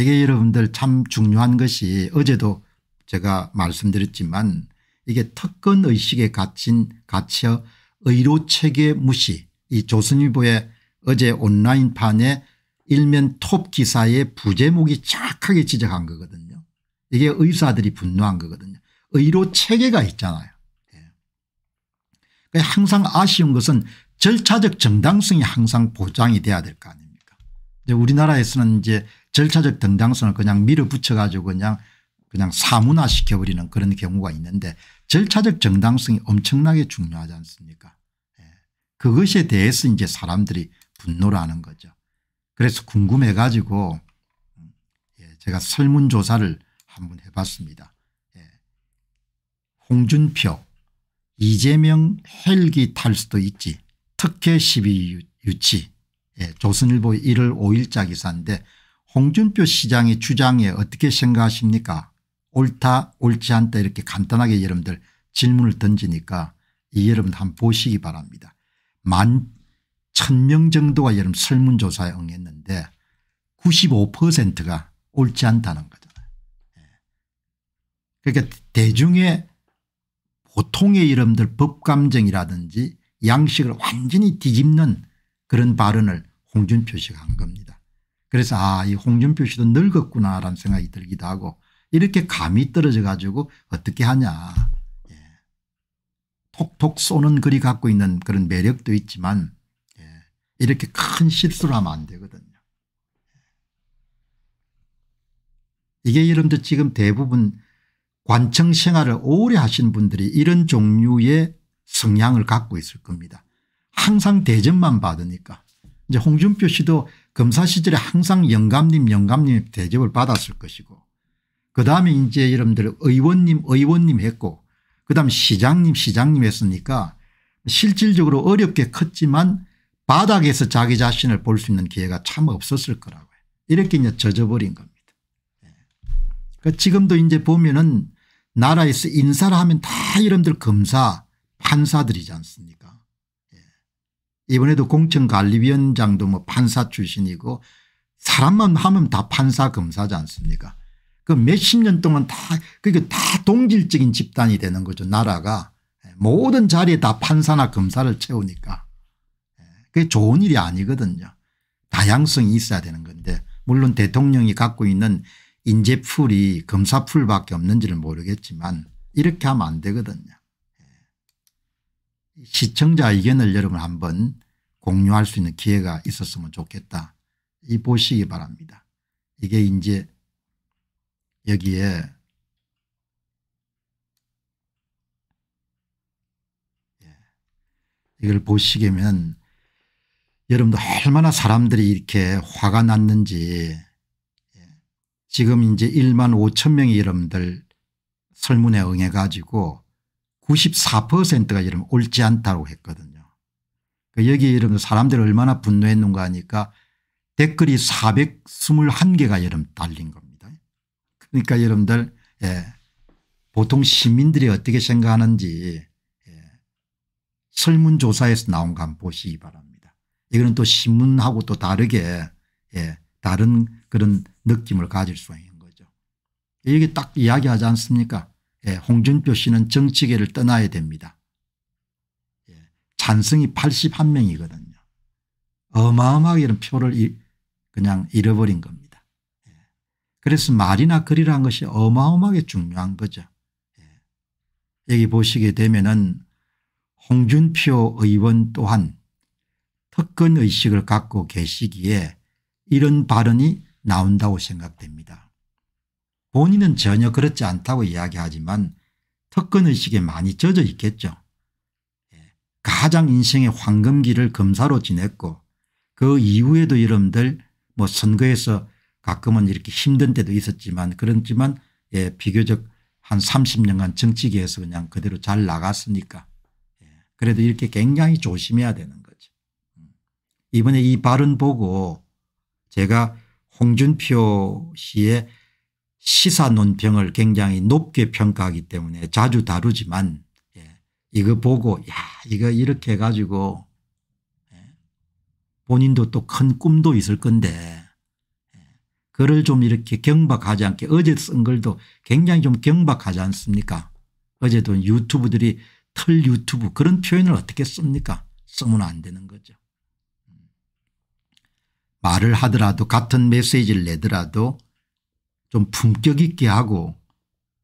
이게 여러분들 참 중요한 것이 어제도 제가 말씀드렸지만 이게 특권 의식에 갇힌 갇혀 의료 체계 무시 이 조선일보의 어제 온라인판에 일면 톱 기사의 부제목이 정확하게 지적한 거거든요. 이게 의사들이 분노한 거거든요. 의료 체계가 있잖아요. 예. 항상 아쉬운 것은 절차적 정당성이 항상 보장이 돼야 될 거 아닙니까 우리나라에서는 이제 절차적 정당성을 그냥 밀어붙여 가지고 그냥 그냥 사문화 시켜버리는 그런 경우가 있는데 절차적 정당성이 엄청나게 중요하지 않습니까 예. 그것에 대해서 이제 사람들이 분노를 하는 거죠. 그래서 궁금해 가지고 예, 제가 설문조사를 한번 해봤습니다. 예. 홍준표 이재명 헬기 탈 수도 있지 특혜 시비 유치 예, 조선일보 1월 5일자 기사인데 홍준표 시장의 주장에 어떻게 생각하십니까 옳다 옳지 않다 이렇게 간단하게 여러분들 질문을 던지니까 이 여러분 한번 보시기 바랍니다. 만 천 명 정도가 여러분 설문조사에 응했는데 95%가 옳지 않다는 거잖아요. 예. 그러니까 대중의 보통의 여러분들 법감정이라든지 양식을 완전히 뒤집는 그런 발언을 홍준표 씨가 한 겁니다. 그래서 아 이 홍준표 씨도 늙었구나라는 생각이 들기도 하고 이렇게 감이 떨어져 가지고 어떻게 하냐. 예. 톡톡 쏘는 글이 갖고 있는 그런 매력도 있지만 예. 이렇게 큰 실수를 하면 안 되거든요. 이게 여러분들 지금 대부분 관청 생활을 오래 하신 분들이 이런 종류의 성향을 갖고 있을 겁니다. 항상 대접만 받으니까 이제 홍준표 씨도 검사 시절에 항상 영감님 영감님 대접을 받았을 것이고 그다음에 이제 여러분들 의원님 의원님 했고 그다음 시장님 시장님 했으니까 실질적으로 어렵게 컸지만 바닥에서 자기 자신을 볼 수 있는 기회가 참 없었을 거라고요. 이렇게 이제 젖어버린 겁니다. 그 지금도 이제 보면은 나라에서 인사를 하면 다 여러분들 검사 판사들이지 않습니까 예. 이번에도 공천관리위원장도 뭐 판사 출신이고 사람만 하면 다 판사 검사지 않습니까 그 몇십 년 동안 다 그게 다 동질적인 집단이 되는 거죠 나라가 예. 모든 자리에 다 판사나 검사를 채우니까 예. 그게 좋은 일이 아니거든요 다양성이 있어야 되는 건데 물론 대통령이 갖고 있는 인재풀이 검사풀밖에 없는지는 모르겠지만 이렇게 하면 안 되거든요. 시청자 의견을 여러분 한번 공유할 수 있는 기회가 있었으면 좋겠다. 이 보시기 바랍니다. 이게 이제 여기에 예. 이걸 보시면 여러분도 얼마나 사람들이 이렇게 화가 났는지 지금 이제 1만 5천 명이 여러분들 설문에 응해 가지고 94%가 여러분 옳지 않다고 했거든요. 그 여기 여러분 사람들이 얼마나 분노했는가 하니까 댓글이 421개가 여러분 달린 겁니다. 그러니까 여러분들 예. 보통 시민들이 어떻게 생각하는지 예. 설문조사에서 나온 거 한번 보시기 바랍니다. 이거는 또 신문하고 또 다르게 예. 다른 그런 느낌을 가질 수 있는 거죠. 이게 딱 이야기하지 않습니까 예, 홍준표 씨는 정치계를 떠나야 됩니다. 예, 찬성이 81명이거든요. 어마어마하게 이런 표를 이, 그냥 잃어버린 겁니다. 예, 그래서 말이나 글이라는 것이 어마어마하게 중요한 거죠. 예, 여기 보시게 되면은 홍준표 의원 또한 특권 의식을 갖고 계시기에 이런 발언이 나온다고 생각됩니다. 본인은 전혀 그렇지 않다고 이야기하지만 특권의식에 많이 젖어 있겠죠. 예. 가장 인생의 황금기를 검사로 지냈고 그 이후에도 여러분들 뭐 선거에서 가끔은 이렇게 힘든 때도 있었지만 그렇지만 예 비교적 한 30년간 정치계에서 그냥 그대로 잘 나갔으니까 예. 그래도 이렇게 굉장히 조심해야 되는 거죠. 음. 이번에 이 발언 보고 제가 홍준표 씨의 시사 논평을 굉장히 높게 평가하기 때문에 자주 다루지만 예, 이거 보고 야 이거 이렇게 해가지고 예, 본인도 또 큰 꿈도 있을 건데 예, 글을 좀 이렇게 경박하지 않게 어제 쓴 글도 굉장히 좀 경박하지 않습니까? 어제도 유튜브들이 털 유튜브 그런 표현을 어떻게 씁니까? 쓰면 안 되는 거죠. 말을 하더라도 같은 메시지를 내더라도 좀 품격 있게 하고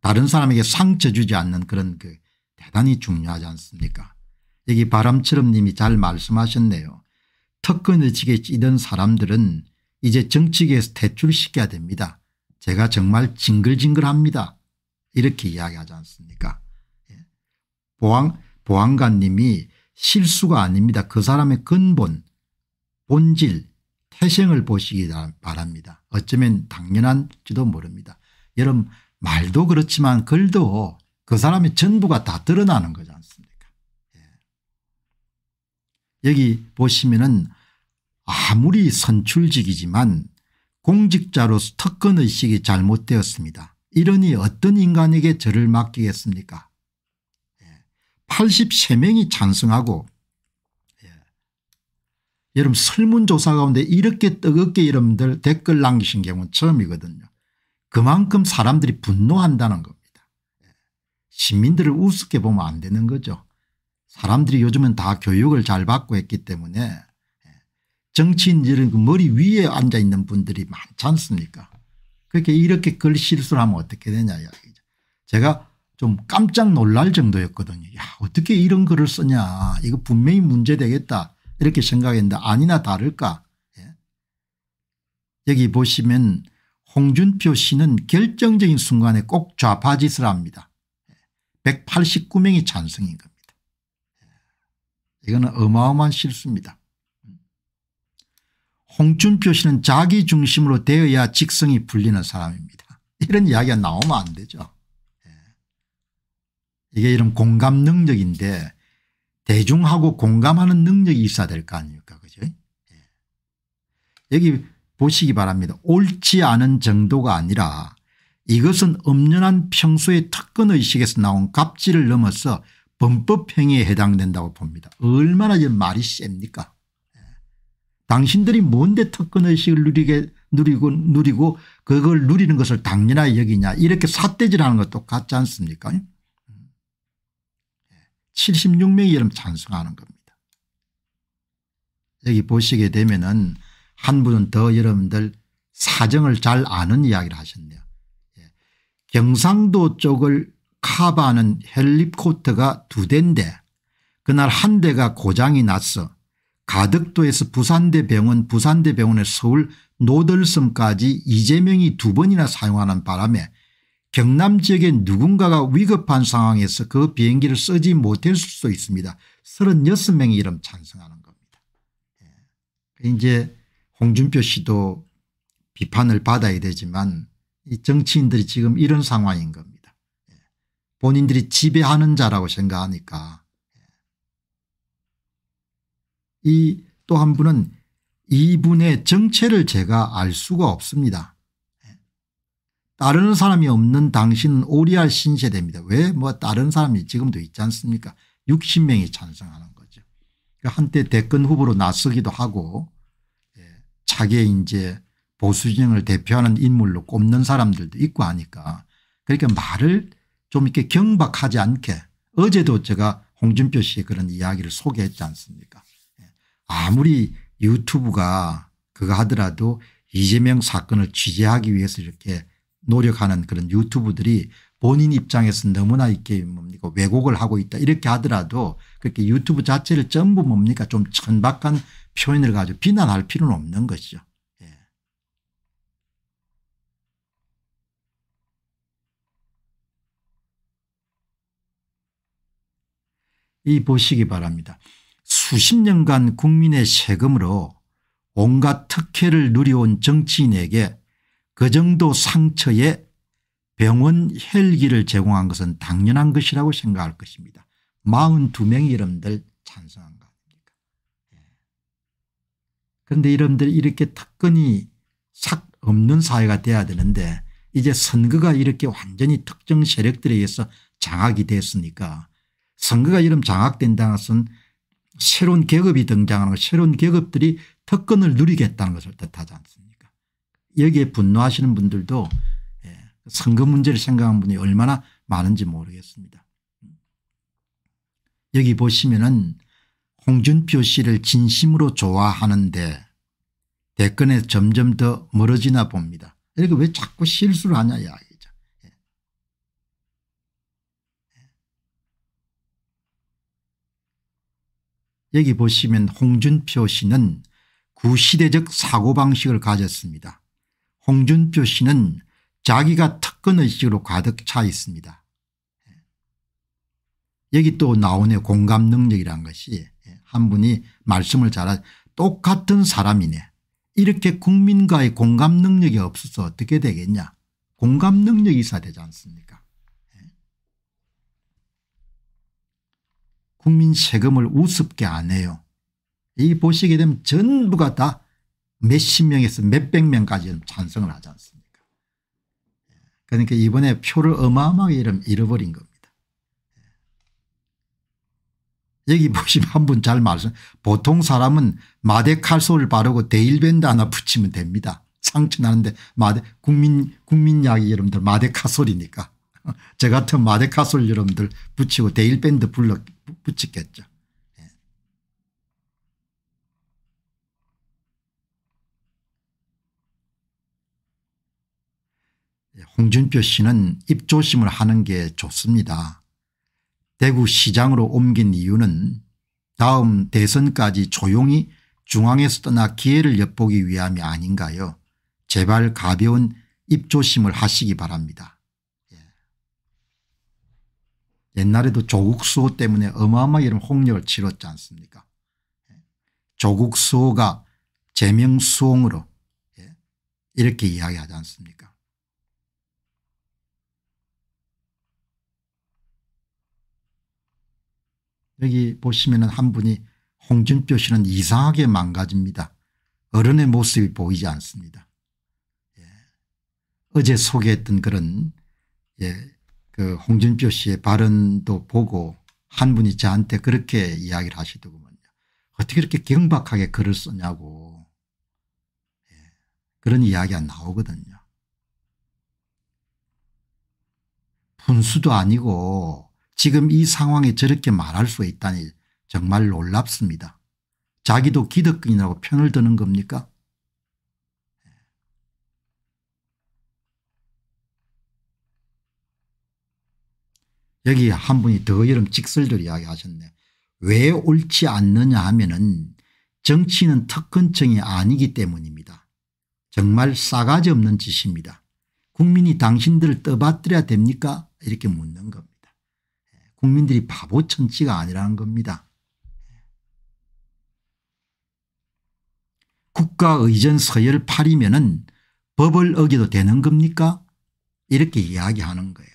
다른 사람에게 상처 주지 않는 그런 그 대단히 중요하지 않습니까 여기 바람처럼 님이 잘 말씀하셨네요. 특권의식에 찌든 사람들은 이제 정치계에서 퇴출시켜야 됩니다. 제가 정말 징글징글합니다. 이렇게 이야기하지 않습니까 예. 보안, 보안관님이 실수가 아닙니다. 그 사람의 근본 본질 태생을 보시기 바랍니다. 어쩌면 당연한지도 모릅니다. 여러분 말도 그렇지만 글도 그 사람의 전부가 다 드러나는 거지 않습니까 예. 여기 보시면은 아무리 선출직이지만 공직자로서 특권의식이 잘못되었습니다. 이러니 어떤 인간에게 저를 맡기겠습니까 83명이 예. 찬성하고 여러분 설문조사 가운데 이렇게 뜨겁게 여러분들 댓글 남기신 경우는 처음이거든요. 그만큼 사람들이 분노한다는 겁니다. 시민들을 우습게 보면 안 되는 거죠. 사람들이 요즘은 다 교육을 잘 받고 했기 때문에 정치인들은 그 머리 위에 앉아 있는 분들이 많지 않습니까 그렇게 이렇게 글 실수를 하면 어떻게 되냐 이야기죠. 제가 좀 깜짝 놀랄 정도였거든요. 야 어떻게 이런 글을 쓰냐 이거 분명히 문제되겠다 이렇게 생각했는데 아니나 다를까 예. 여기 보시면 홍준표 씨는 결정적인 순간에 꼭 좌파 짓을 합니다. 189명이 찬성인 겁니다. 예. 이거는 어마어마한 실수입니다. 홍준표 씨는 자기 중심으로 되어야 직성이 풀리는 사람입니다. 이런 이야기가 나오면 안 되죠. 예. 이게 이런 공감 능력인데 대중하고 공감하는 능력이 있어야 될 거 아닙니까 그죠 예. 여기 보시기 바랍니다. 옳지 않은 정도가 아니라 이것은 엄연한 평소의 특권의식에서 나온 갑질을 넘어서 범법행위에 해당된다고 봅니다. 얼마나 말이 셉니까 예. 당신들이 뭔데 특권의식을 누리게 누리고 누리고 그걸 누리는 것을 당연하게 여기냐 이렇게 삿대질하는 것 똑같지 않습니까 76명이 여러분 찬성하는 겁니다. 여기 보시게 되면은 한 분은 더 여러분들 사정을 잘 아는 이야기를 하셨네요. 예. 경상도 쪽을 커버하는 헬리콥터가 두 대인데 그날 한 대가 고장이 났어 가덕도에서 부산대 병원 부산대 병원에 서울 노들섬까지 이재명이 두 번이나 사용하는 바람에 경남 지역의 누군가가 위급한 상황에서 그 비행기를 쓰지 못할 수도 있습니다. 36명이 이름 찬성하는 겁니다. 예. 이제 홍준표 씨도 비판을 받아야 되지만 이 정치인들이 지금 이런 상황인 겁니다. 예. 본인들이 지배하는 자라고 생각하니까 예. 이또 한 분은 이분의 정체를 제가 알 수가 없습니다. 따르는 사람이 없는 당신은 오리알 신세대입니다. 왜 뭐 다른 사람이 지금도 있지 않습니까 60명이 찬성하는 거죠. 그러니까 한때 대권 후보로 나서기도 하고 예, 자기의 이제 보수진영을 대표하는 인물로 꼽는 사람들도 있고 하니까 그러니까 말을 좀 이렇게 경박하지 않게 어제도 제가 홍준표 씨의 그런 이야기를 소개했지 않습니까 예, 아무리 유튜브가 그거 하더라도 이재명 사건을 취재하기 위해서 이렇게 노력하는 그런 유튜브들이 본인 입장에서 너무나 이렇게 뭡니까 왜곡을 하고 있다 이렇게 하더라도 그렇게 유튜브 자체를 전부 뭡니까 좀 천박한 표현을 가지고 비난할 필요는 없는 것이죠. 예. 이 보시기 바랍니다. 수십 년간 국민의 세금으로 온갖 특혜를 누려온 정치인에게 그 정도 상처에 병원 헬기를 제공한 것은 당연한 것이라고 생각할 것입니다. 42명이 여러분들 찬성한 거 아닙니까 예. 그런데 여러분들 이렇게 특권이 싹 없는 사회가 돼야 되는데 이제 선거가 이렇게 완전히 특정 세력들에 의해서 장악이 됐으니까 선거가 이런 장악된다는 것은 새로운 계급이 등장하는 것 새로운 계급들이 특권을 누리겠다는 것을 뜻하지 않습니까 여기에 분노하시는 분들도 예, 선거 문제를 생각한 분이 얼마나 많은지 모르겠습니다. 여기 보시면은 홍준표 씨를 진심으로 좋아하는데 대권에 점점 더 멀어지나 봅니다. 그러니까 왜 자꾸 실수를 하냐 이야기죠. 예. 여기 보시면 홍준표 씨는 구시대적 사고방식을 가졌습니다. 홍준표 씨는 자기가 특권의식으로 가득 차 있습니다. 여기 또 나오네 공감 능력이란 것이 한 분이 말씀을 잘하 똑같은 사람이네. 이렇게 국민과의 공감 능력이 없어서 어떻게 되겠냐. 공감 능력이 있어야 되지 않습니까 국민 세금을 우습게 안 해요. 이 보시게 되면 전부가 다 몇십 명에서 몇백 명까지 찬성을 하지 않습니까 그러니까 이번에 표를 어마어마하게 잃어버린 겁니다. 여기 보시면 한 분 잘 말씀 보통 사람은 마데칼솔을 바르고 대일밴드 하나 붙이면 됩니다. 상처 나는데 마데 국민 국민약이 여러분들 마데카솔이니까 저 같은 마데카솔 여러분들 붙이고 대일밴드 불러 붙였겠죠. 예, 홍준표 씨는 입조심을 하는 게 좋습니다. 대구 시장으로 옮긴 이유는 다음 대선까지 조용히 중앙에서 떠나 기회를 엿보기 위함이 아닌가요. 제발 가벼운 입조심을 하시기 바랍니다. 예. 옛날에도 조국 수호 때문에 어마어마하게 홍역을 치렀지 않습니까 예. 조국 수호가 제명수홍으로 예. 이렇게 이야기하지 않습니까 여기 보시면 한 분이 홍준표 씨는 이상하게 망가집니다. 어른의 모습이 보이지 않습니다. 예. 어제 소개했던 그런 예, 그 홍준표 씨의 발언도 보고 한 분이 저한테 그렇게 이야기를 하시더군요. 어떻게 이렇게 경박하게 글을 쓰냐고 예. 그런 이야기가 나오거든요. 분수도 아니고 지금 이 상황에 저렇게 말할 수 있다니 정말 놀랍습니다. 자기도 기득권이라고 편을 드는 겁니까 여기 한 분이 더 여름 직설들 이야기하셨네. 왜 옳지 않느냐 하면은 정치는 특권층이 아니기 때문입니다. 정말 싸가지 없는 짓입니다. 국민이 당신들을 떠받들여야 됩니까 이렇게 묻는 겁니다. 국민들이 바보 천치가 아니라는 겁니다. 국가의전 서열 8이면 법을 어기도 되는 겁니까 이렇게 이야기하는 거예요.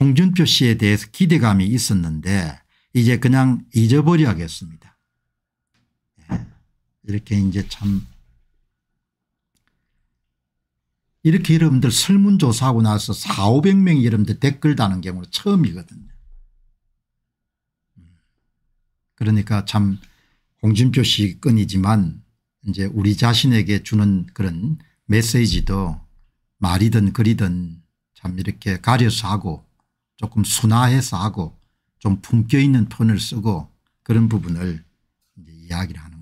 홍준표 씨에 대해서 기대감이 있었는데 이제 그냥 잊어버려야겠습니다. 예. 이렇게 이제 참 이렇게 여러분들 설문조사하고 나서 4 500명이 여러분들 댓글 다는 경우는 처음이거든요. 그러니까 참 홍준표 씨 건이지만 이제 우리 자신에게 주는 그런 메시지도 말이든 글이든 참 이렇게 가려서 하고 조금 순화해서 하고 좀 품격 있는 톤을 쓰고 그런 부분을 이야기를 하는